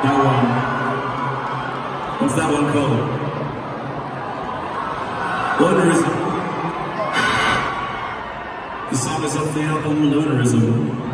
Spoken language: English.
That one. What's that one called? Lunarism. The song is off the album Lunarism.